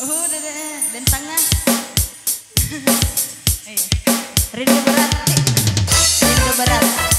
Oh, dan tangan. Iya. Rindu berat. Rindu berat.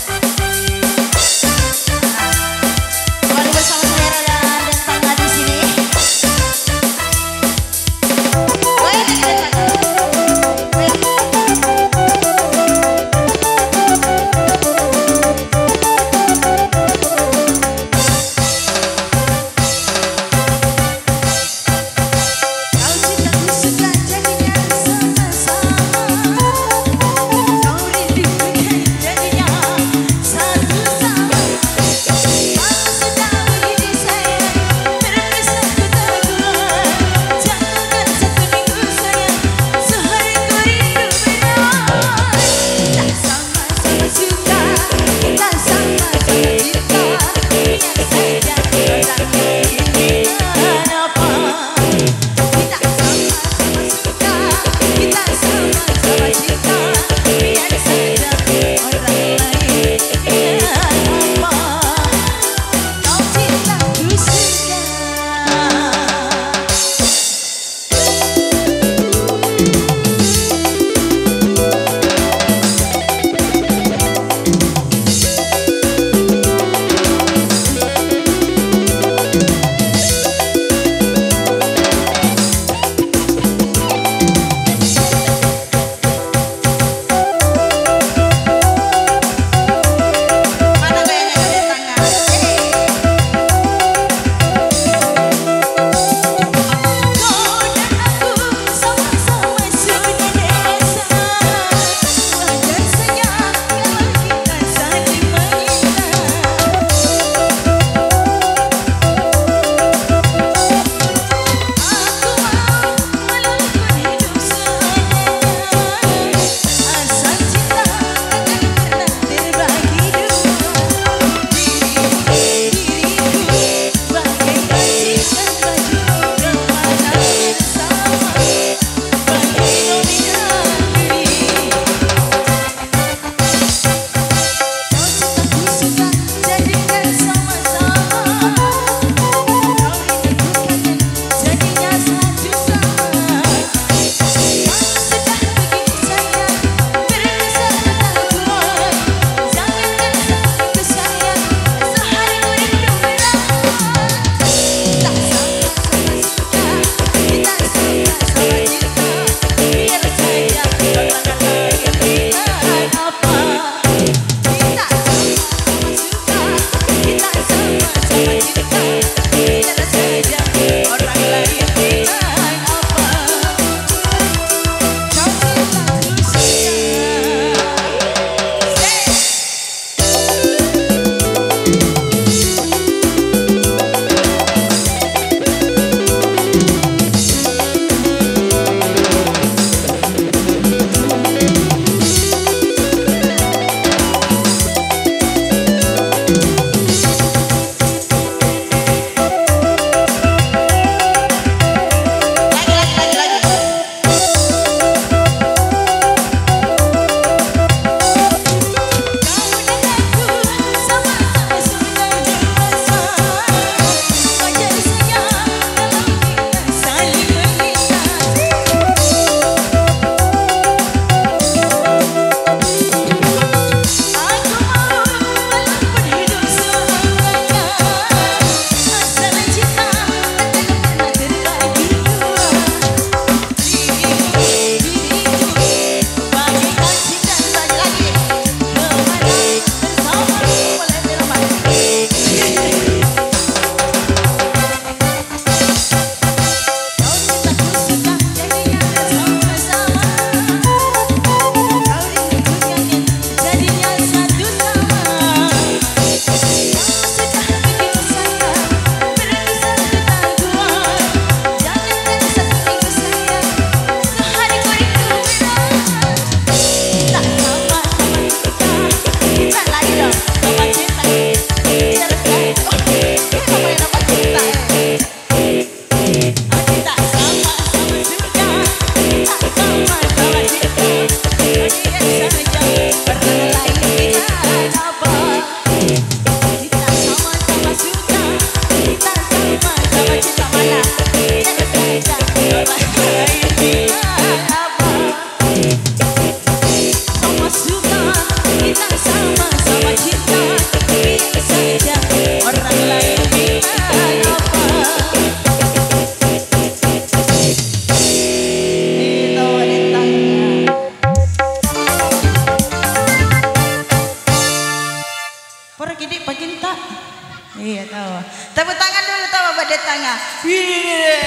Iya tahu. Tepuk tangan dulu tahu pada tangan. Wih,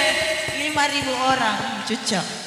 lima ribu orang cocok.